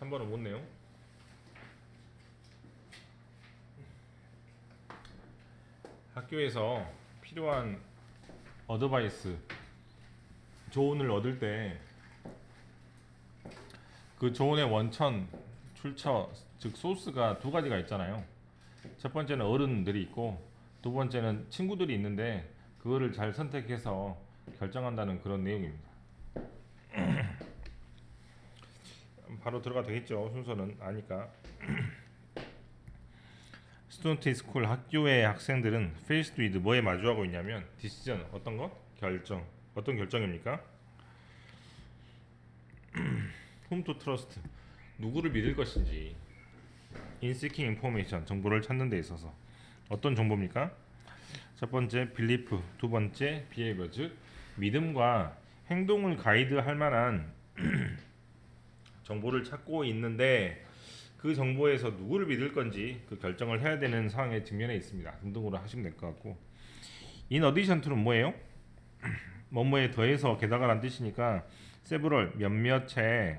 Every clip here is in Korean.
3번은 못 내용. 학교에서 필요한 어드바이스 조언을 얻을 때 그 조언의 원천 출처 즉 소스가 두 가지가 있잖아요. 첫 번째는 어른들이 있고 두 번째는 친구들이 있는데 그거를 잘 선택해서 결정한다는 그런 내용입니다. 바로 들어가 되겠죠. 순서는 아니까. student school 학교의 학생들은 faced with 뭐에 마주하고 있냐면 decision 어떤 것? 결정. 어떤 결정입니까? to trust 누구를 믿을 것인지 seeking information 정보를 찾는 데 있어서 어떤 정보입니까? 첫 번째 belief, 두 번째 behavior 즉 믿음과 행동을 가이드할 만한 정보를 찾고 있는데 그 정보에서 누구를 믿을 건지 그 결정을 해야 되는 상황에 직면해 있습니다. 등등으로 하시면 될 것 같고 in addition to는 뭐예요? 뭐뭐에 더해서 게다가란 뜻이니까 several 몇몇의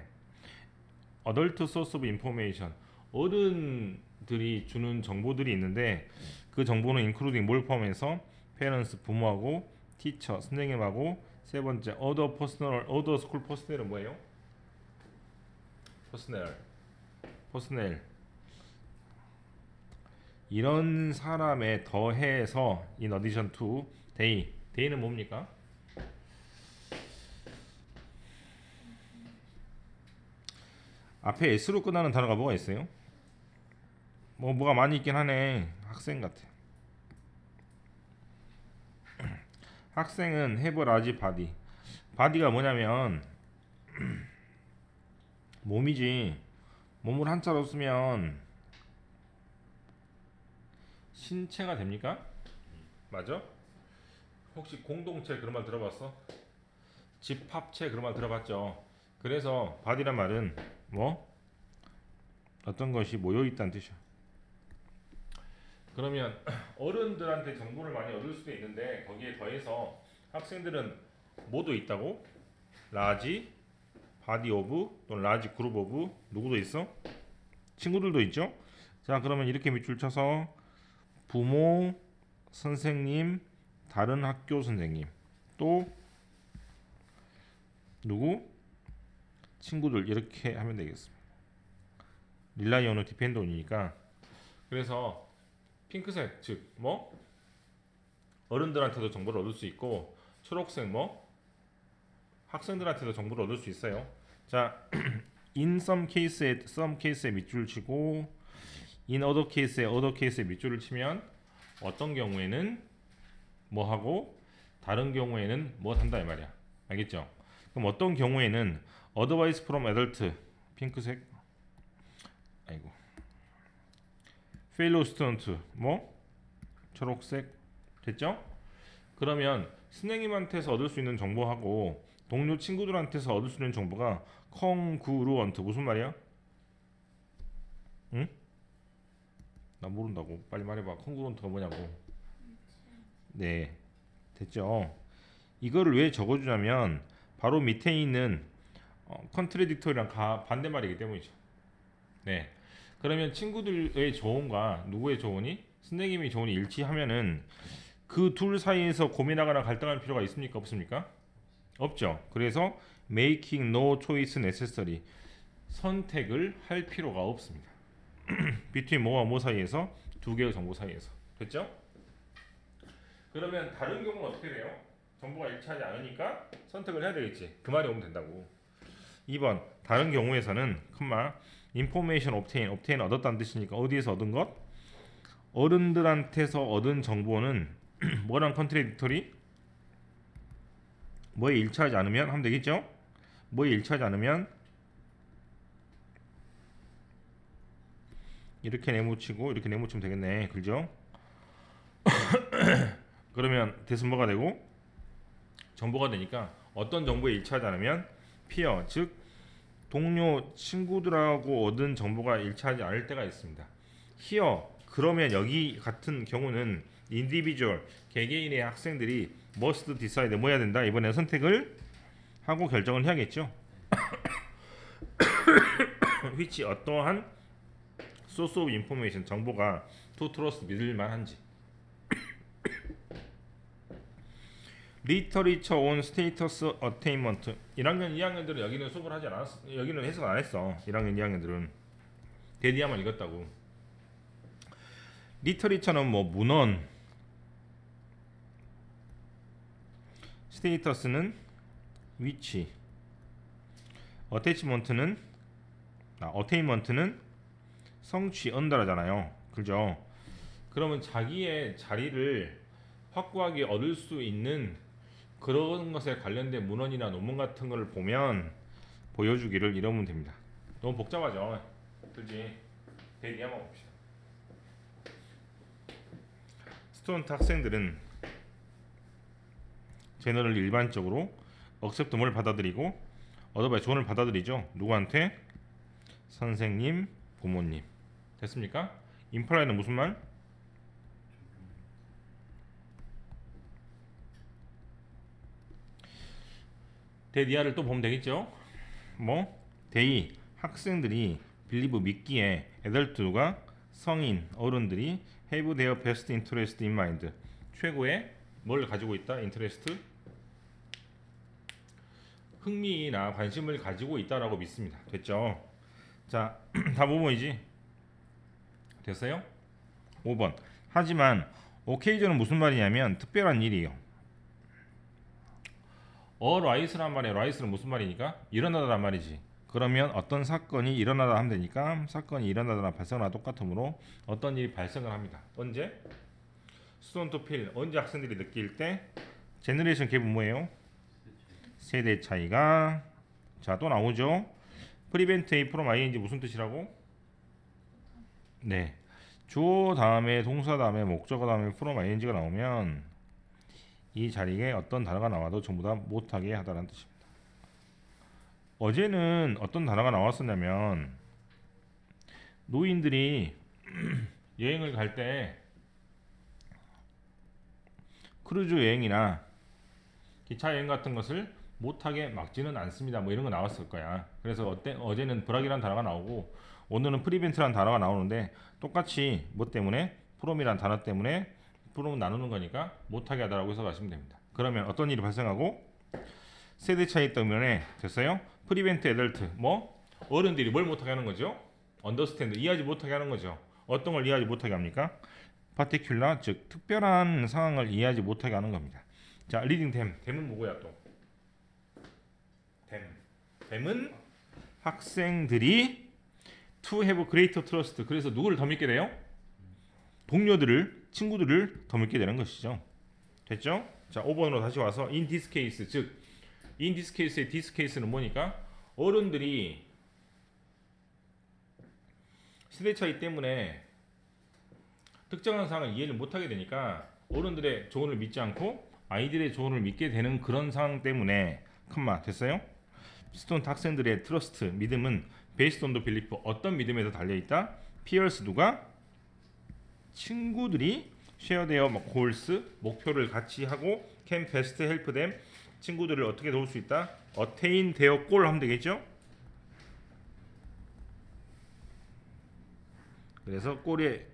adult source of information 어른들이 주는 정보들이 있는데 그 정보는 including 뭘 포함해서 parents 부모하고 teacher 선생님하고 세 번째 other personal other school personnel은 뭐예요? Personnel personnel 이런 사람에 더해서 in addition to they they는 뭡니까? 앞에 S로 끝나는 단어가 뭐가 있어요? 뭐 뭐가 많이 있긴 하네. 학생 같아. 학생은 have large body. body가 뭐냐면 몸이지. 몸을 한자로 쓰면 신체가 됩니까? 맞아? 혹시 공동체 그런 말 들어봤어? 집합체 그런 말 들어봤죠? 그래서 body란 말은 뭐 어떤 것이 모여 있다는 뜻이야. 그러면 어른들한테 정보를 많이 얻을 수도 있는데 거기에 더해서 학생들은 모두 있다고 large body of 또는 large group of 누구도 있어? 친구들도 있죠. 자 그러면 이렇게 밑줄 쳐서 부모, 선생님, 다른 학교 선생님 또 누구? 친구들 이렇게 하면 되겠습니다. rely on은 depend on이니까 그래서 핑크색 즉 뭐 어른들한테도 정보를 얻을 수 있고 초록색 뭐 학생들한테도 정보를 얻을 수 있어요. 자, in some case에 some case에 밑줄 치고 in other case에 other case에 밑줄을 치면 어떤 경우에는 뭐 하고 다른 경우에는 뭐 한다 이 말이야. 알겠죠? 그럼 어떤 경우에는 otherwise from adult 핑크색 아이고 fellow student 뭐 초록색 됐죠? 그러면 선생님한테서 얻을 수 있는 정보하고 동료 친구들한테서 얻을 수 있는 정보가 congruent 무슨 말이야? 응? 나 모른다고 빨리 말해봐 congruent가 뭐냐고 네 됐죠? 이거를 왜 적어주냐면 바로 밑에 있는 어, 컨트레딕토리랑 가 반대말이기 때문이죠. 네. 그러면 친구들의 조언과 누구의 조언이 선생님의 조언이 일치하면은 그 둘 사이에서 고민하거나 갈등할 필요가 있습니까? 없습니까? 없죠. 그래서 making no choice necessary 선택을 할 필요가 없습니다. between 뭐와 뭐 사이에서 두 개의 정보 사이에서 됐죠? 그러면 다른 경우는 어떻게 돼요? 정보가 일치하지 않으니까 선택을 해야 되겠지. 그 말이 오면 된다고. 2번 다른 경우에서는 컴마 information obtain obtain 얻었다는 뜻이니까 어디에서 얻은 것? 어른들한테서 얻은 정보는 뭐랑 contradictory? 뭐에 일치하지 않으면 하면 되겠죠? 뭐에 일치하지 않으면 이렇게 네모치고 이렇게 네모치면 되겠네. 그죠? 그러면 대신 뭐가 되고 정보가 되니까 어떤 정보에 일치하지 않으면 피어 즉 동료 친구들하고 얻은 정보가 일치하지 않을 때가 있습니다. 히어 그러면 여기 같은 경우는 individual 개개인의 학생들이 must decide 뭐 해야 된다. 이번에 선택을 하고 결정을 해야겠죠. which 어떠한 source of information 정보가 to trust 믿을 만한지. literature on status attainment 1학년 2학년들은 여기는 수업을 하지 않았어 여기는 해석 안 했어. 1학년 2학년들은. 대디아만 읽었다고. 리터리처는 뭐 문헌 스테이터스는 위치 어태치먼트는 아, 어테인먼트는 성취 언더라잖아요. 그죠? 그러면 자기의 자리를 확고하게 얻을 수 있는 그런 것에 관련된 문헌이나 논문 같은 걸 보면 보여주기를 이러면 됩니다. 너무 복잡하죠? 그지? 대리 한번 봅시다. student 학생들은 general 일반적으로 accept 뭘 받아들이고 advice 조언을 받아들이죠. 누구한테? 선생님, 부모님. 됐습니까? imply는 무슨 말? 대디아를 또 보면 되겠죠? 뭐? 대이 학생들이 빌리브 믿기에 애덜트가 성인 어른들이 have their best interest in mind 최고의 뭘 가지고 있다? 인터레스트 흥미나 관심을 가지고 있다라고 믿습니다. 됐죠? 자, 다 5번이지? 됐어요? 5번. 하지만 오케이전은 무슨 말이냐면 특별한 일이에요. arise란 말에 rise는 무슨 말이니까? 일어나다란 말이지. 그러면 어떤 사건이 일어나다 하면 되니까 사건이 일어나다나 발생하나 똑같으므로 어떤 일이 발생을 합니다. 언제? student feel 언제 학생들이 느낄 때 generation gap은 뭐예요? 세대 차이가 자 또 나오죠. prevent A from ing 무슨 뜻이라고? 네. 주어 다음에 동사 다음에 목적어 다음에 from ing가 나오면 이 자리에 어떤 단어가 나와도 전부 다 못하게 하다는 뜻입니다. 어제는 어떤 단어가 나왔었냐면 노인들이 여행을 갈 때 크루즈 여행이나 기차 여행 같은 것을 못하게 막지는 않습니다. 뭐 이런 거 나왔을 거야. 그래서 어때, 어제는 block이라는 단어가 나오고 오늘은 prevent라는 단어가 나오는데 똑같이 뭐 때문에 from이라는 단어 때문에 from은 나누는 거니까 못하게 하다라고 해석하시면 됩니다. 그러면 어떤 일이 발생하고 세대 차이 때문에 됐어요? prevent adult 뭐 어른들이 뭘 못하게 하는 거죠? understand 이해하지 못하게 하는 거죠. 어떤 걸 이해하지 못하게 합니까? particular 즉 특별한 상황을 이해하지 못하게 하는 겁니다. 자 leading them them은 뭐고야 또? them them은 학생들이 to have greater trust 그래서 누구를 더 믿게 돼요? 동료들을 친구들을 더 믿게 되는 것이죠. 됐죠? 자 5번으로 다시 와서 in this case 즉 in this case의 this case는 뭐니까 어른들이 시대 차이 때문에 특정한 상황을 이해를 못하게 되니까 어른들의 조언을 믿지 않고 아이들의 조언을 믿게 되는 그런 상황 때문에 컴마 됐어요? student 학생들의 trust 믿음은 based on the belief 어떤 믿음에서 달려 있다? peers 누가 친구들이 share their goals 목표를 같이 하고 can best help them 친구들을 어떻게 도울 수 있다? attain their goal 하면 되겠죠? 그래서 goal의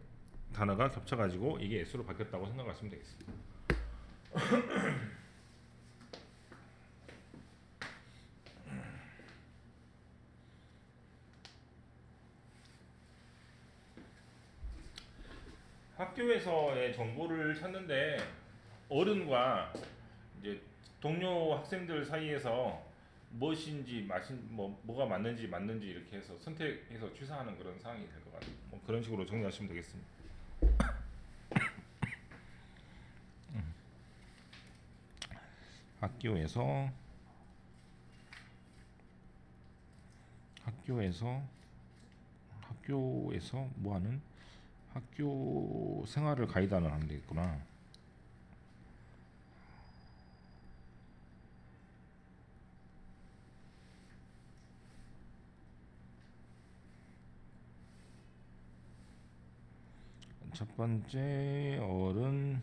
단어가 겹쳐가지고 이게 S로 바뀌었다고 생각하시면 되겠습니다. 학교에서의 정보를 찾는데 어른과 이제 동료 학생들 사이에서 무엇인지 맛인 뭐 뭐가 맞는지 맞는지 이렇게 해서 선택해서 취사하는 그런 상황이 될 것 같아요. 뭐 그런 식으로 정리하시면 되겠습니다. 음. 학교에서 학교에서 학교에서 뭐하는 학교 생활을 가이드하는 하면 되겠구나. 첫 번째 어른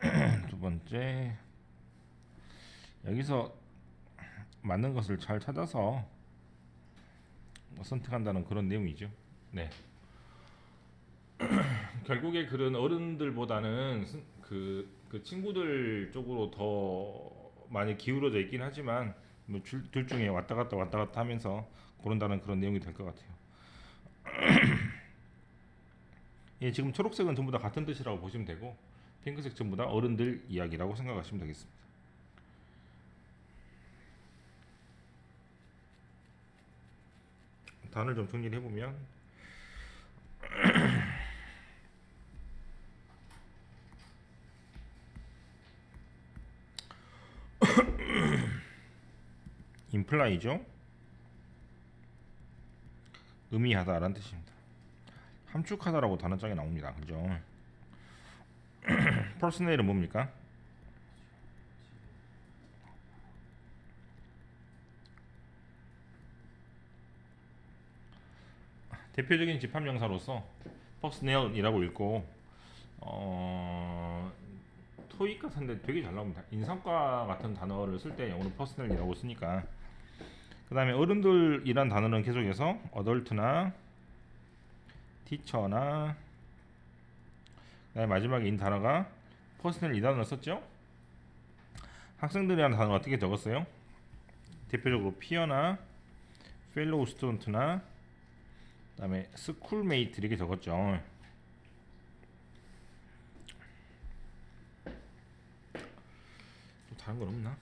두 번째 여기서 맞는 것을 잘 찾아서 뭐 선택한다는 그런 내용이죠. 네. 결국에 그런 어른들보다는 스- 그, 그 친구들 쪽으로 더 많이 기울어져 있긴 하지만 뭐 줄- 둘 중에 왔다 갔다 왔다 갔다 하면서 고른다는 그런 내용이 될 것 같아요. 예, 지금 초록색은 전부 다 같은 뜻이라고 보시면 되고 핑크색 전부 다 어른들 이야기라고 생각하시면 되겠습니다. 단어를 좀 정리를 해보면 임플라이죠. 의미하다라는 뜻입니다. 함축하다라고 단어장에 나옵니다. 그죠? 퍼스널은 뭡니까? 대표적인 집합명사로서 personnel이라고 읽고 어 토익 같은데 되게 잘 나옵니다. 인사과 같은 단어를 쓸 때 영어로 personnel이라고 쓰니까 그 다음에 어른들이란 단어는 계속해서 adult나 teacher나 그다음에 마지막에 인 단어가 personnel 이 단어를 썼죠. 학생들이라는 단어 어떻게 적었어요? 대표적으로 peer나 fellow student나 그다음에 schoolmate 이렇게 적었죠. 다른 건 없나?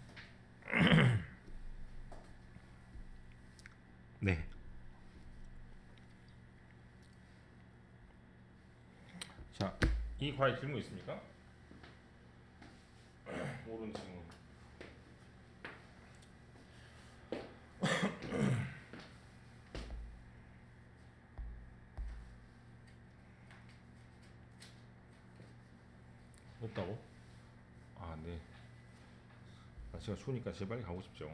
네. 자, 이 과에 질문 있습니까? 모르는 질문. 없다고? 아, 네. 날씨가 추우니까 제발 가고 싶죠.